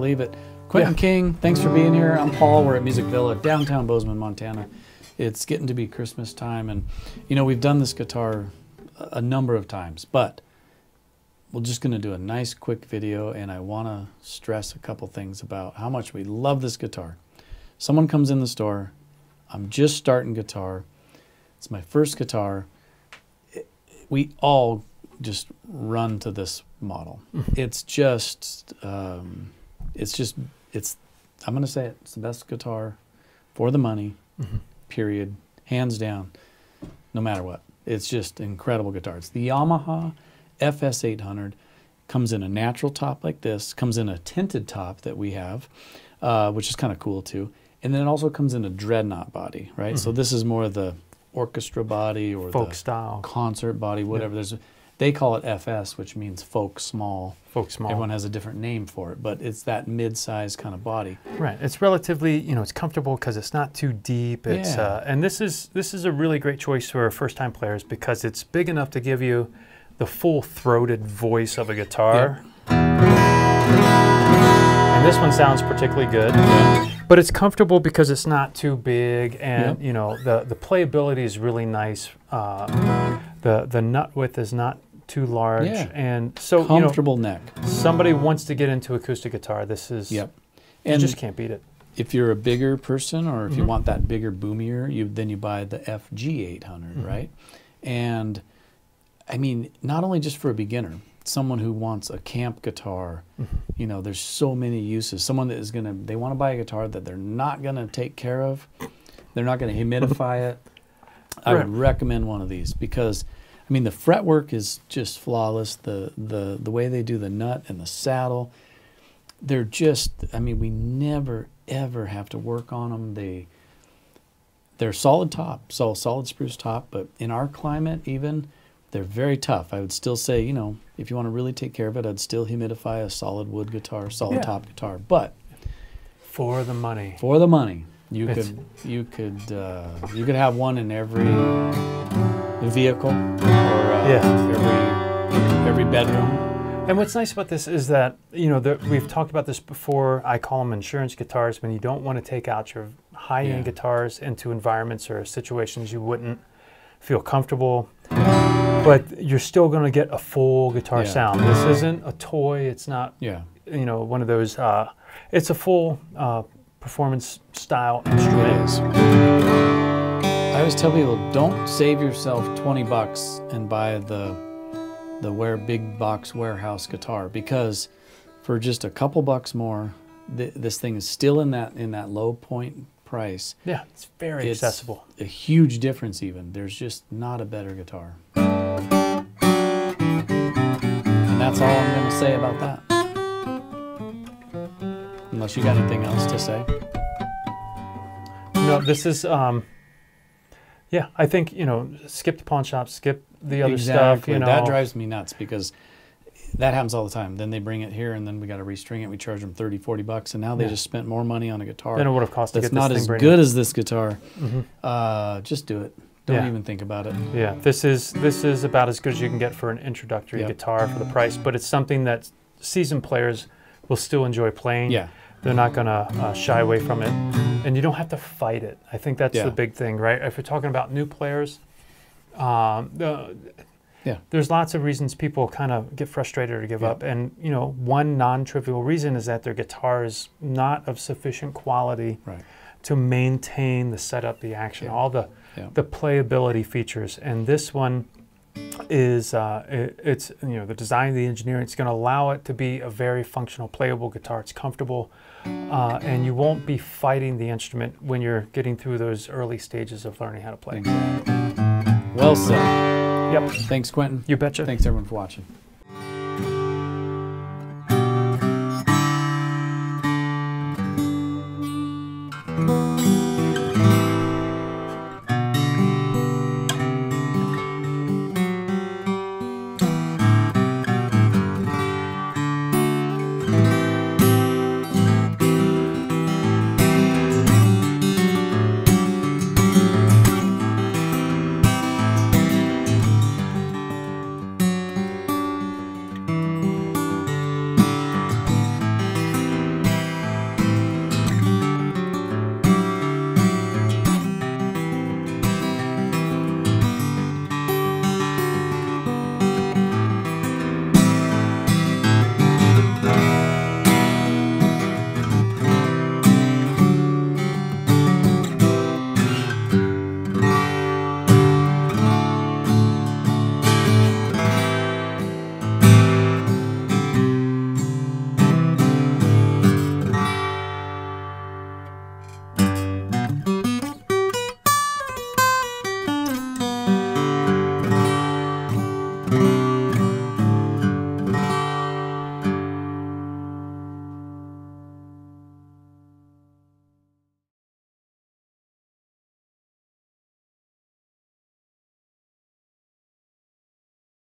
Believe it. Quentin yeah. King, thanks for being here. I'm Paul. We're at Music Villa, downtown Bozeman, Montana. It's getting to be Christmas time, and you know we've done this guitar a number of times, but we're just going to do a nice quick video, and I want to stress a couple things about how much we love this guitar. Someone comes in the store. I'm just starting guitar. It's my first guitar. We all just run to this model. Mm-hmm. It's just, um, it's just, it's. I'm gonna say it, it's the best guitar for the money. Mm-hmm. Period, hands down. No matter what, it's just incredible guitar. It's the Yamaha FS800. Comes in a natural top like this. Comes in a tinted top that we have, uh, which is kind of cool too. And then it also comes in a dreadnought body, right? Mm-hmm. So this is more of the orchestra body or folk the style concert body, whatever. There's they call it FS, which means folk small. Folk small. Everyone has a different name for it, but it's that mid-sized kind of body. Right. It's relatively, you know, it's comfortable because it's not too deep. It's yeah. uh, and this is this is a really great choice for first-time players because it's big enough to give you the full-throated voice of a guitar. And this one sounds particularly good. But it's comfortable because it's not too big, and yep. you know the the playability is really nice. Uh, the the nut width is not too large, yeah. and so comfortable you know, neck. Somebody wants to get into acoustic guitar. This is yep. And you just can't beat it. If you're a bigger person, or if mm-hmm. you want that bigger boomier, you then you buy the FG 800, mm-hmm. right? And I mean, not only just for a beginner, someone who wants a camp guitar, mm-hmm. you know, there's so many uses. Someone that is gonna, they want to buy a guitar that they're not gonna take care of, they're not gonna humidify it. I would recommend one of these because, I mean, the fretwork is just flawless. The the the way they do the nut and the saddle, they're just. I mean, we never ever have to work on them. They they're solid top, so solid spruce top. But in our climate, even they're very tough. I would still say, you know, if you want to really take care of it, I'd still humidify a solid wood guitar, solid yeah. top guitar. But for the money, for the money, you it's could you could uh, you could have one in every vehicle yeah. every every bedroom. And what's nice about this is that you know the, we've talked about this before. I call them insurance guitars when you don't want to take out your high-end yeah. guitars into environments or situations you wouldn't feel comfortable but you're still going to get a full guitar yeah. sound. This isn't a toy. It's not, yeah. you know, one of those. Uh, it's a full uh, performance style instrument. I always tell people, don't save yourself 20 bucks and buy the the wear big box warehouse guitar because for just a couple bucks more, th this thing is still in that in that low point price. Yeah, it's very it's accessible. A huge difference even. There's just not a better guitar. And that's all I'm going to say about that. Unless you got anything else to say. No, this is, um, yeah, I think, you know, skip the pawn shop, skip the other exactly. stuff. You know. That drives me nuts because that happens all the time. Then they bring it here and then we got to restring it. We charge them 30, 40 bucks. And now they yeah. just spent more money on a guitar. Than it would have cost that's to get not as good as this guitar. Mm-hmm. Uh, just do it. Don't yeah. even think about it. Yeah, this is this is about as good as you can get for an introductory yep. guitar for the price, but it's something that seasoned players will still enjoy playing. Yeah. They're not going to uh, shy away from it. And you don't have to fight it. I think that's yeah. the big thing, right? If you're talking about new players, um, the, yeah. there's lots of reasons people kind of get frustrated or give yeah. up. And, you know, one non trivial reason is that their guitar is not of sufficient quality right. to maintain the setup, the action, all the yeah. the playability features. And this one is uh, it, it's you know the design, the engineering. It's going to allow it to be a very functional, playable guitar. It's comfortable, uh, and you won't be fighting the instrument when you're getting through those early stages of learning how to play. Well said. Yep. Thanks, Quentin. You betcha. Thanks everyone for watching.